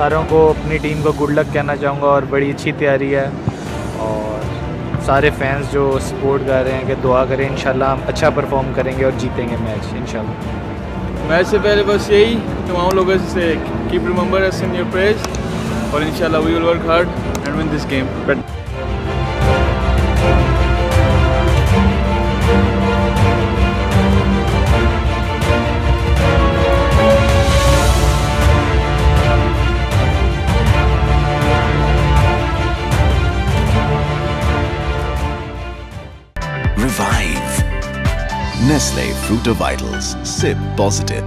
सारों को, अपनी टीम को गुड लक कहना चाहूँगा और बड़ी अच्छी तैयारी है। और सारे फैंस जो सपोर्ट कर रहे हैं कि दुआ करें इन हम अच्छा परफॉर्म करेंगे और जीतेंगे मैच इन मैच से पहले बस यही, तमाम लोगों से keep remember us in your prayers और इंशाल्लाह we will work hard and win this game Revive. Nestle Fruit of Vitals. Sip positive.